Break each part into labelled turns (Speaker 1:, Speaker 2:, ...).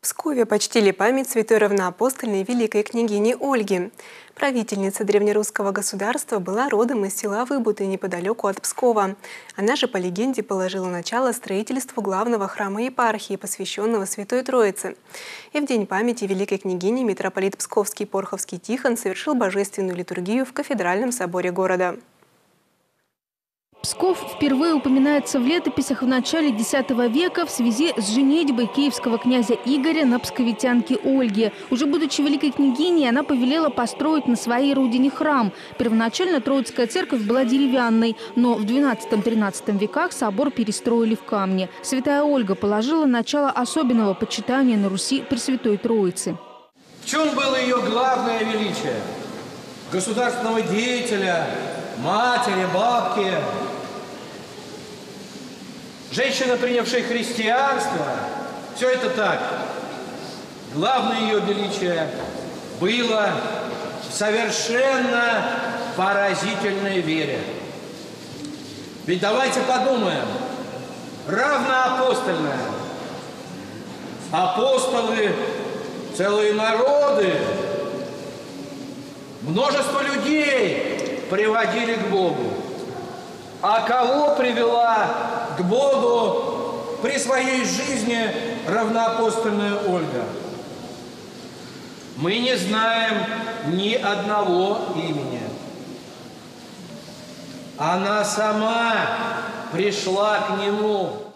Speaker 1: В Пскове почтили память святой равноапостольной великой княгини Ольги. Правительница древнерусского государства была родом из села Выбуты неподалеку от Пскова. Она же, по легенде, положила начало строительству главного храма епархии, посвященного Святой Троице. И в день памяти великой княгини митрополит Псковский Порховский Тихон совершил божественную литургию в кафедральном соборе города.
Speaker 2: Псков впервые упоминается в летописях в начале X века в связи с женитьбой киевского князя Игоря на псковитянке Ольге. Уже будучи великой княгиней, она повелела построить на своей родине храм. Первоначально Троицкая церковь была деревянной, но в XII-XIII веках собор перестроили в камне. Святая Ольга положила начало особенного почитания на Руси Пресвятой Троицы.
Speaker 3: В чем было ее главное величие? Государственного деятеля, матери, бабки, Женщина, принявшая христианство, все это так. Главное ее величие было совершенно поразительной вере. Ведь давайте подумаем, равноапостольная. Апостолы, целые народы, множество людей приводили к Богу. А кого привела к Богу при своей жизни равноапостольная Ольга. Мы не знаем ни одного имени. Она сама пришла к нему.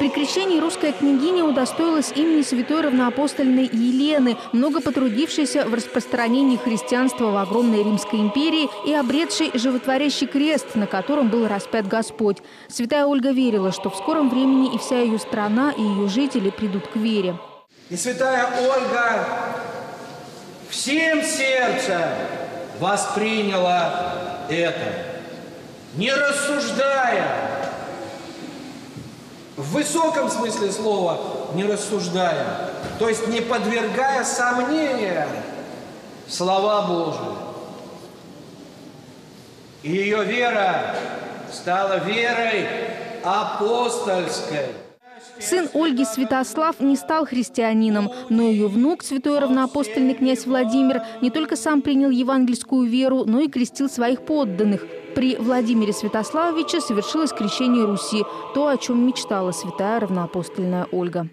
Speaker 2: При крещении русская княгиня удостоилась имени святой равноапостольной Елены, много потрудившейся в распространении христианства в огромной Римской империи и обретшей животворящий крест, на котором был распят Господь. Святая Ольга верила, что в скором времени и вся ее страна, и ее жители придут к вере.
Speaker 3: И святая Ольга всем сердцем восприняла это, не рассуждая, в высоком смысле слова не рассуждая, то есть не подвергая сомнения слова Божии. И ее вера стала верой апостольской.
Speaker 2: Сын Ольги Святослав не стал христианином, но ее внук, святой равноапостольный князь Владимир, не только сам принял евангельскую веру, но и крестил своих подданных. При Владимире Святославовиче совершилось крещение Руси, то, о чем мечтала святая равноапостольная Ольга.